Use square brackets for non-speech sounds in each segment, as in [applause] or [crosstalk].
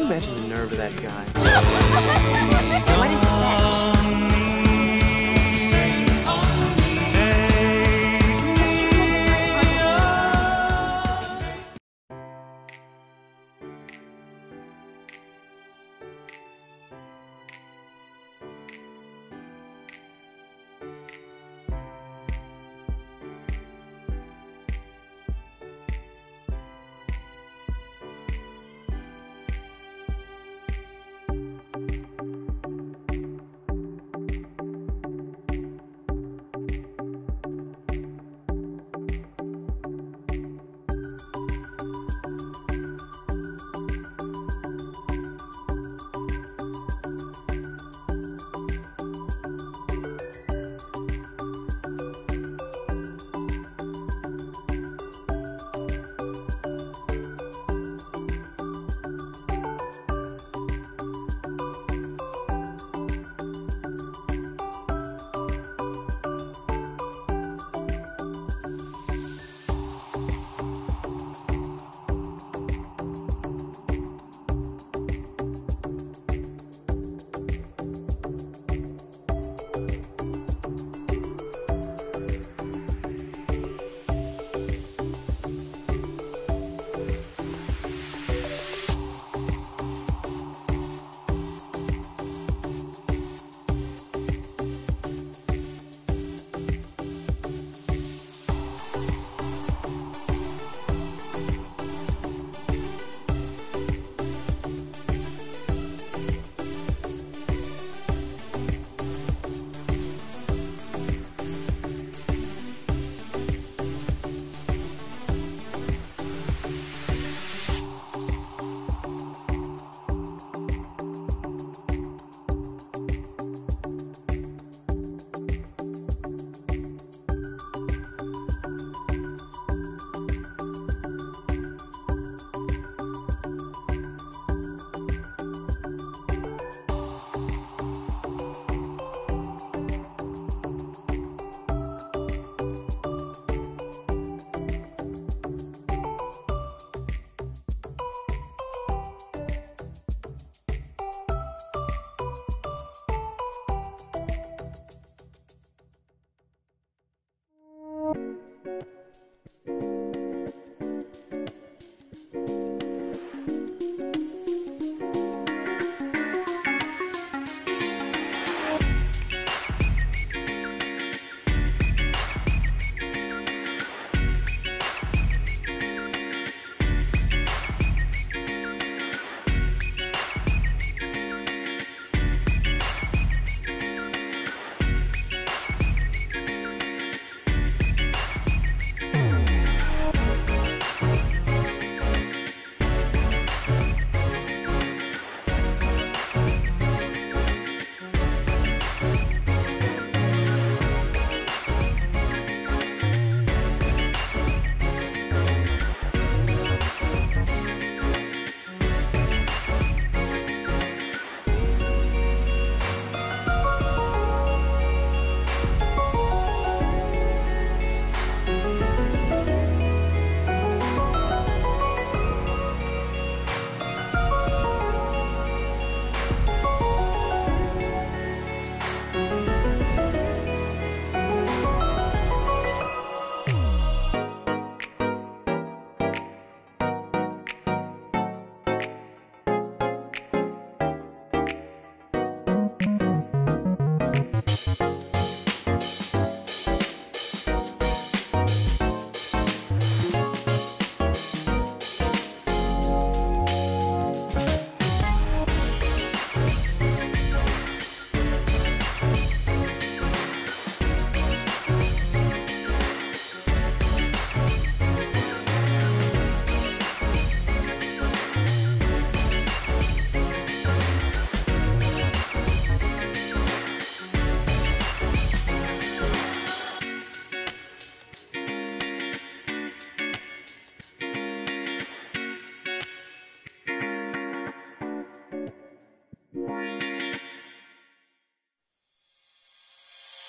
Imagine the nerve of that guy. [laughs] What is?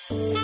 Bye.